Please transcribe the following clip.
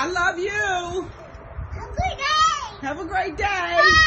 I love you. Have a great day. Have a great day. Bye.